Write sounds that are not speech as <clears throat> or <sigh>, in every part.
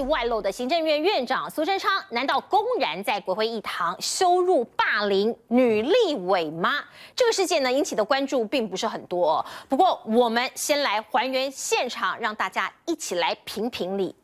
外露的行政院院长苏贞昌，难道公然在国会议堂羞辱霸凌女立委吗？这个事件呢引起的关注并不是很多。不过，我们先来还原现场，让大家一起来评评理。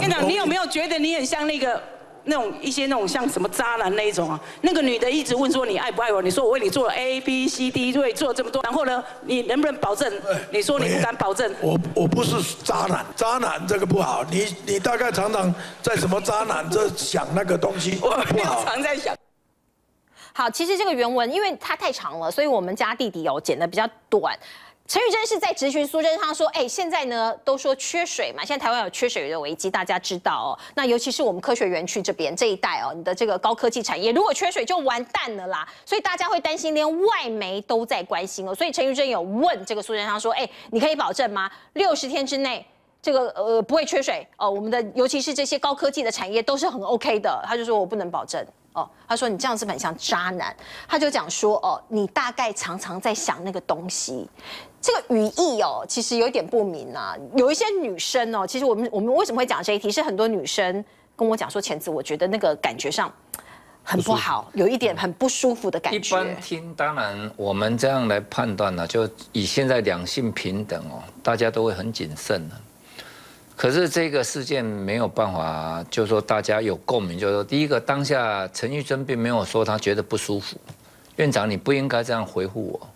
院长，你有没有觉得你很像那个？那种一些那种像什么渣男那一种啊，那个女的一直问说你爱不爱我？你说我为你做了 A B C D，对，做了这么多，然后呢，你能不能保证？你说你不敢保证。我我不是渣男，渣男这个不好。你你大概常常在什么渣男这想那个东西，<laughs> 我没有常在想。好，其实这个原文因为它太长了，所以我们家弟弟哦剪的比较短。陈玉珍是在质询苏贞昌说：“哎，现在呢都说缺水嘛，现在台湾有缺水的危机，大家知道哦。那尤其是我们科学园区这边这一带哦，你的这个高科技产业，如果缺水就完蛋了啦。所以大家会担心，连外媒都在关心哦。所以陈玉珍有问这个苏贞昌说：，哎，你可以保证吗？六十天之内，这个呃不会缺水哦。我们的尤其是这些高科技的产业都是很 OK 的。他就说我不能保证哦。他说你这样子很像渣男。他就讲说哦，你大概常常在想那个东西。”这个语义哦，其实有点不明啊。有一些女生哦，其实我们我们为什么会讲这一题？是很多女生跟我讲说，前子我觉得那个感觉上很不好，有一点很不舒服的感觉。一般听，当然我们这样来判断呢，就以现在两性平等哦，大家都会很谨慎的。可是这个事件没有办法，就是说大家有共鸣，就是说第一个当下陈玉珍并没有说她觉得不舒服，院长你不应该这样回复我。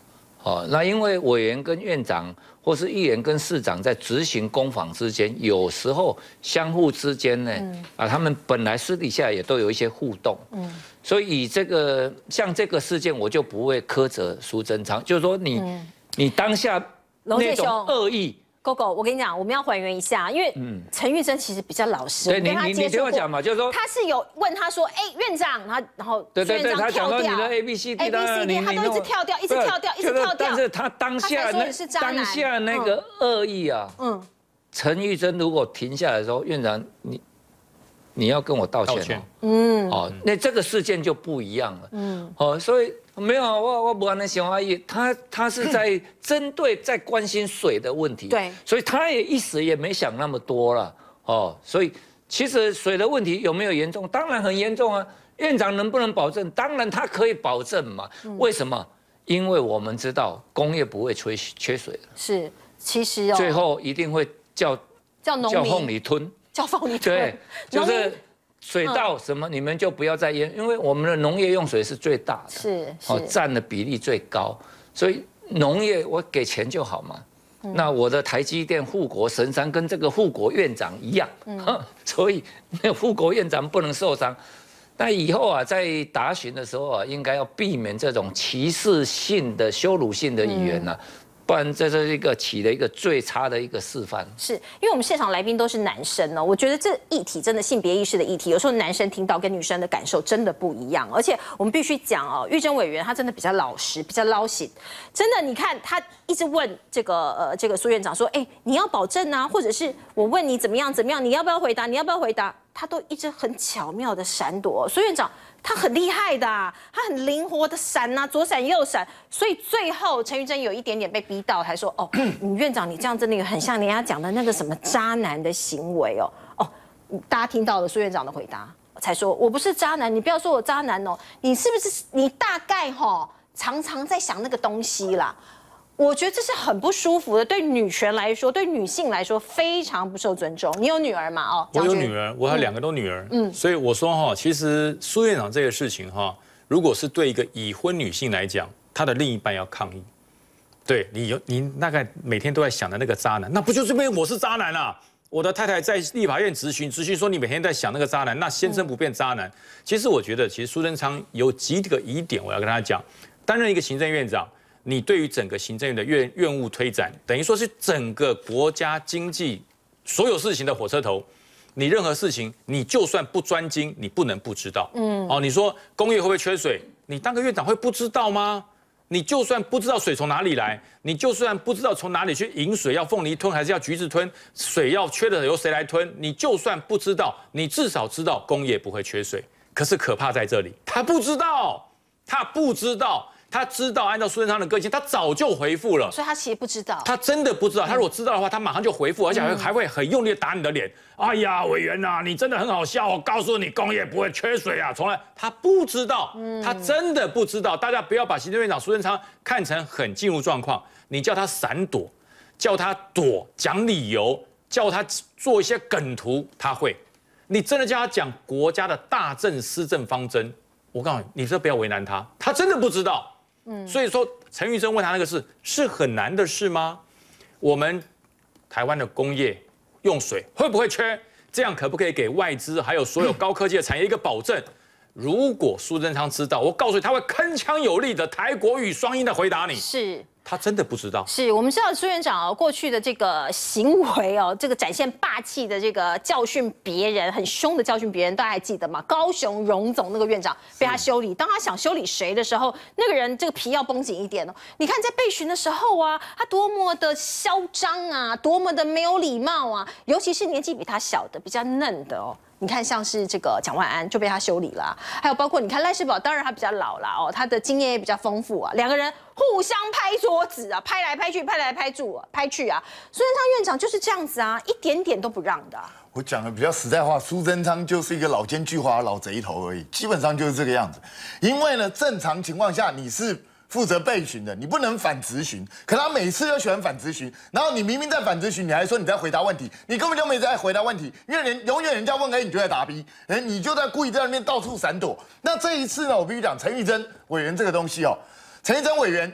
哦，那因为委员跟院长，或是议员跟市长在执行公访之间，有时候相互之间呢，啊，他们本来私底下也都有一些互动，嗯，所以以这个像这个事件，我就不会苛责苏贞昌，就是说你你当下那种恶意。狗，我跟你讲，我们要还原一下，因为陈玉珍其实比较老实。对，你你你听我讲嘛，就是说他是有问他说，哎，院长，然后然后对对对，他讲到你的 A B C D，A B C D，他都一直跳掉，一直跳掉，一直跳掉。但是他当下那当下那个恶意啊，嗯，陈玉珍如果停下来的时候，院长你你要跟我道歉，嗯，哦，那这个事件就不一样了，嗯，哦，所以。没有，我我不安的想阿姨他他是在 <clears throat> 针对在关心水的问题，对，所以他也一时也没想那么多了，哦，所以其实水的问题有没有严重？当然很严重啊。院长能不能保证？当然他可以保证嘛。为什么？因为我们知道工业不会缺缺水的。是，其实哦，最后一定会叫叫农民叫凤梨吞，叫凤梨吞，对，就是。水稻什么你们就不要再淹，因为我们的农业用水是最大的，是哦占的比例最高，所以农业我给钱就好嘛。那我的台积电护国神山跟这个护国院长一样，<laughs> 所以那护国院长不能受伤。那以后啊，在答询的时候啊，应该要避免这种歧视性的、羞辱性的语言呢。不然这是一个起的一个最差的一个示范。是因为我们现场来宾都是男生呢，我觉得这议题真的性别意识的议题，有时候男生听到跟女生的感受真的不一样。而且我们必须讲哦，玉珍委员他真的比较老实，比较捞心。真的，你看他一直问这个呃这个苏院长说，哎，你要保证啊，或者是我问你怎么样怎么样，你要不要回答？你要不要回答？他都一直很巧妙的闪躲。苏院长。他很厉害的，他很灵活的闪呐，左闪右闪，所以最后陈玉珍有一点点被逼到，还说：“哦，<laughs> 你院长，你这样真的很像人家讲的那个什么渣男的行为哦。”哦，大家听到了苏院长的回答，才说：“我不是渣男，你不要说我渣男哦，你是不是你大概哈常常在想那个东西啦？”我觉得这是很不舒服的，对女权来说，对女性来说非常不受尊重。你有女儿吗？哦，我有女儿，我有两个都女儿。嗯，所以我说哈，其实苏院长这个事情哈，如果是对一个已婚女性来讲，她的另一半要抗议，对你有你大概每天都在想的那个渣男，那不就是因为我是渣男啊？我的太太在立法院质询，质询说你每天在想那个渣男，那先生不变渣男。其实我觉得，其实苏贞昌有几个疑点，我要跟他讲，担任一个行政院长。你对于整个行政院的院院务推展，等于说是整个国家经济所有事情的火车头。你任何事情，你就算不专精，你不能不知道。嗯，哦，你说工业会不会缺水？你当个院长会不知道吗？你就算不知道水从哪里来，你就算不知道从哪里去引水，要凤梨吞还是要橘子吞，水要缺的由谁来吞？你就算不知道，你至少知道工业不会缺水。可是可怕在这里，他不知道，他不知道。他知道按照苏贞昌的个性，他早就回复了。所以他其实不知道。他真的不知道，他如果知道的话，他马上就回复，而且还还会很用力的打你的脸。哎呀，委员呐，你真的很好笑，我告诉你，工业不会缺水啊，从来他不知道，他真的不知道。大家不要把行政院长苏贞昌看成很进入状况，你叫他闪躲，叫他躲讲理由，叫他做一些梗图，他会。你真的叫他讲国家的大政施政方针，我告诉你，你这不要为难他，他真的不知道。嗯，所以说陈玉珍问他那个事是很难的事吗？我们台湾的工业用水会不会缺？这样可不可以给外资还有所有高科技的产业一个保证？如果苏贞昌知道，我告诉你，他会铿锵有力的台国语双音的回答你。是。他真的不知道，是我们知道苏院长哦，过去的这个行为哦，这个展现霸气的这个教训别人，很凶的教训别人，大家还记得吗？高雄荣总那个院长被他修理，当他想修理谁的时候，那个人这个皮要绷紧一点哦。你看在被询的时候啊，他多么的嚣张啊，多么的没有礼貌啊，尤其是年纪比他小的、比较嫩的哦。你看，像是这个蒋万安就被他修理了，还有包括你看赖世宝，当然他比较老了哦，他的经验也比较丰富啊，两个人互相拍桌子啊，拍来拍去，拍来拍住啊，拍去啊。苏贞昌院长就是这样子啊，一点点都不让的。我讲的比较实在话，苏贞昌就是一个老奸巨猾、老贼头而已，基本上就是这个样子。因为呢，正常情况下你是。负责备询的，你不能反质询。可他每次都喜欢反质询，然后你明明在反质询，你还说你在回答问题，你根本就没在回答问题，因为人永远人家问 A，你就在答 B，哎，你就在故意在那边到处闪躲。那这一次呢，我必须讲陈玉珍委员这个东西哦，陈玉珍委员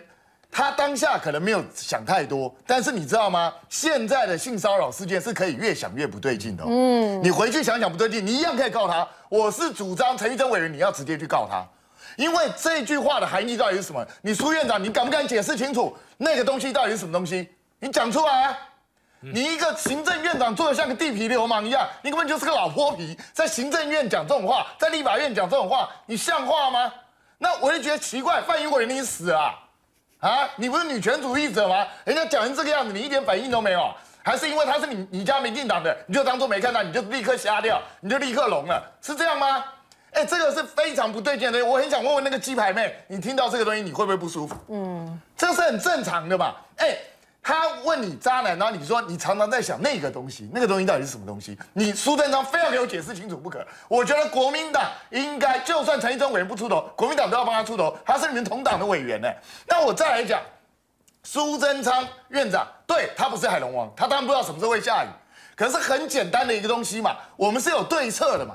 他当下可能没有想太多，但是你知道吗？现在的性骚扰事件是可以越想越不对劲的。嗯，你回去想想不对劲，你一样可以告他。我是主张陈玉珍委员，你要直接去告他。因为这句话的含义到底是什么？你苏院长，你敢不敢解释清楚那个东西到底是什么东西？你讲出来啊！你一个行政院长做的像个地痞流氓一样，你根本就是个老泼皮，在行政院讲这种话，在立法院讲这种话，你像话吗？那我就觉得奇怪，范云伟你死啊！啊，你不是女权主义者吗？人家讲成这个样子，你一点反应都没有，还是因为他是你你家民进党的，你就当做没看到，你就立刻瞎掉，你就立刻聋了，是这样吗？哎，这个是非常不对劲的。我很想问问那个鸡排妹，你听到这个东西，你会不会不舒服？嗯，这是很正常的嘛。哎，他问你渣男，然后你说你常常在想那个东西，那个东西到底是什么东西？你苏贞昌非要给我解释清楚不可。我觉得国民党应该，就算陈一中委员不出头，国民党都要帮他出头，他是你们同党的委员呢。那我再来讲，苏贞昌院长，对他不是海龙王，他当然不知道什么时候会下雨，可是很简单的一个东西嘛，我们是有对策的嘛。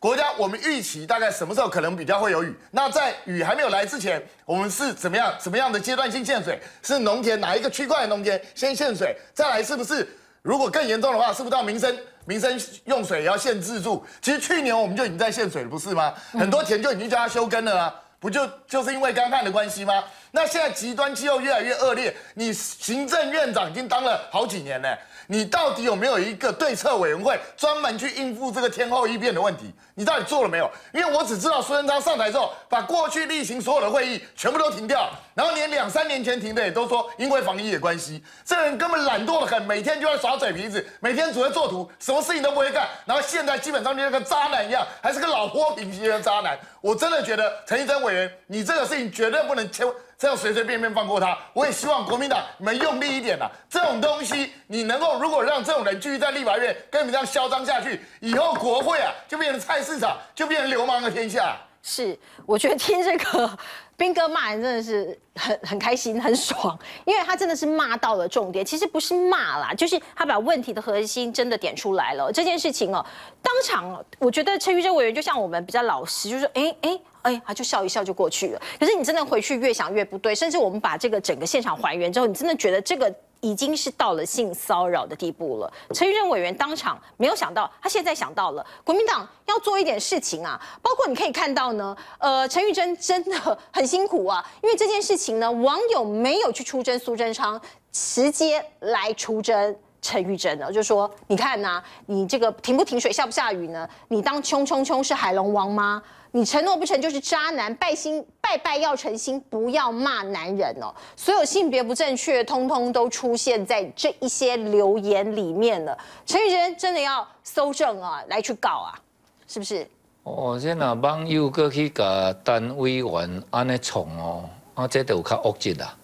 国家，我们预期大概什么时候可能比较会有雨？那在雨还没有来之前，我们是怎么样、怎么样的阶段性限水？是农田哪一个区块的农田先限水？再来是不是？如果更严重的话，是不是到民生、民生用水也要限制住？其实去年我们就已经在限水了，不是吗？很多田就已经叫他休耕了啊，不就就是因为干旱的关系吗？那现在极端气候越来越恶劣，你行政院长已经当了好几年了。你到底有没有一个对策委员会专门去应付这个天后异变的问题？你到底做了没有？因为我只知道苏贞昌上台之后，把过去例行所有的会议全部都停掉，然后连两三年前停的也都说因为防疫的关系。这人根本懒惰的很，每天就在耍嘴皮子，每天只会做图，什么事情都不会干。然后现在基本上就像个渣男一样，还是个老泼皮型的渣男。我真的觉得陈义珍委员，你这个事情绝对不能签。这样随随便便放过他，我也希望国民党你们用力一点呐！这种东西你能够如果让这种人继续在立法院跟你们这样嚣张下去，以后国会啊就变成菜市场，就变成流氓的天下。是，我觉得听这个兵哥骂人真的是很很开心、很爽，因为他真的是骂到了重点。其实不是骂啦，就是他把问题的核心真的点出来了。这件事情哦，当场我觉得陈玉珍委员就像我们比较老实，就是哎哎。哎，他就笑一笑就过去了。可是你真的回去越想越不对，甚至我们把这个整个现场还原之后，你真的觉得这个已经是到了性骚扰的地步了。陈玉珍委员当场没有想到，他现在想到了，国民党要做一点事情啊。包括你可以看到呢，呃，陈玉珍真的很辛苦啊，因为这件事情呢，网友没有去出征苏贞昌，直接来出征陈玉珍呢，就说你看呐，你这个停不停水，下不下雨呢？你当冲冲冲是海龙王吗？你承诺不成就是渣男，拜心拜拜要诚心，不要骂男人哦。所有性别不正确，通通都出现在这一些留言里面了。陈玉珍真的要搜证啊，来去告啊，是不是？哦，这那网友过去甲单位员安尼冲哦，啊，这就有较恶质啦。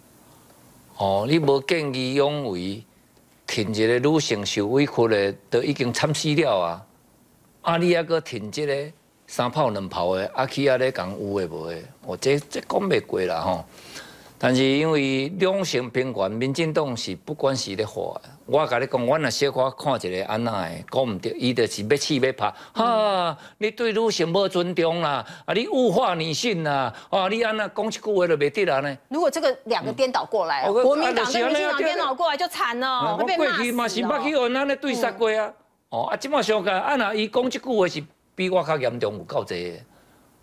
哦，你无见义勇为，挺一个女性受委屈的，都已经惨死了啊！啊，你还阁挺这个三炮两炮的，啊去啊咧讲有诶无诶，我这这讲袂过啦吼。但是因为两性平权，民进党是不管是咧话，我甲你讲，我若小可看一个安那的，讲毋对，伊就是要气要拍，哈，你对女性无尊重啦，啊，你物化女性啦，啊，你安那讲一句话就袂得啦呢？如果这个两个颠倒过来，国民党跟民进党颠倒过来就惨了，会被骂死。过去嘛是捌去互安尼对杀过啊，哦，啊，即马想个，啊那伊讲一句话是比我较严重有够济，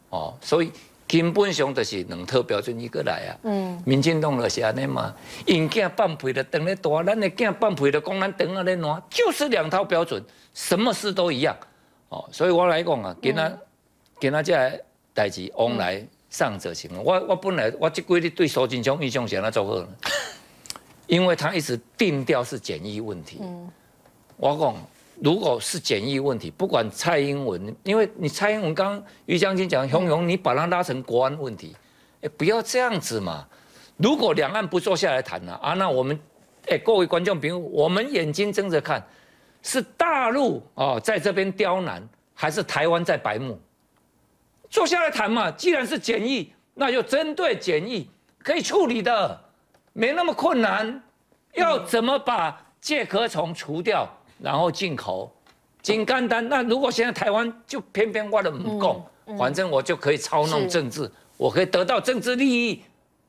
哦，所以。根本上就是两套标准一个来啊！嗯民进党就是安尼嘛，因囝半配的等咧大，咱的囝半配的讲咱等啊咧烂，就是两套标准，什么事都一样。哦，所以我来讲啊，今仔今仔这代志往来上者行。我我本来我这几日对苏金昌印象是安怎做好，因为他一直定调是简易问题。嗯我讲。如果是检疫问题，不管蔡英文，因为你蔡英文刚于将军讲，雄雄，你把它拉成国安问题，哎，不要这样子嘛。如果两岸不坐下来谈了啊，那我们，哎，各位观众朋友，我们眼睛睁着看，是大陆哦在这边刁难，还是台湾在白目？坐下来谈嘛。既然是检疫，那就针对检疫可以处理的，没那么困难。要怎么把介壳虫除掉？然后进口，金干单。那如果现在台湾就偏偏挖的不够，反正我就可以操弄政治，我可以得到政治利益，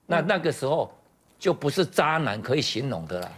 那那个时候就不是渣男可以形容的了。